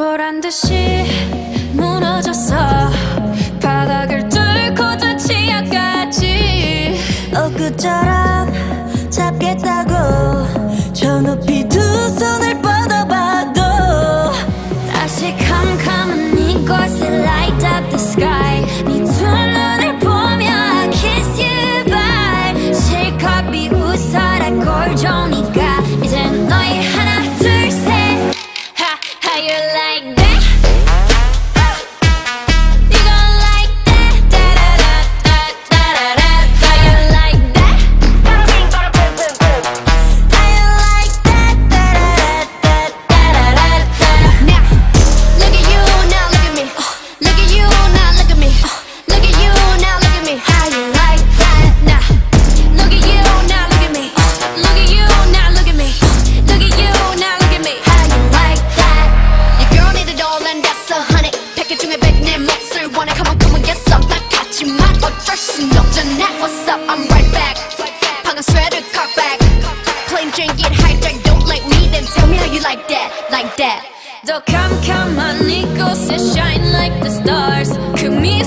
반드시 무너졌어. 바닥을 뚫고 저 치아까지. 잡겠다고 rätt och come kamma Nikos, shine like the stars. Kung mi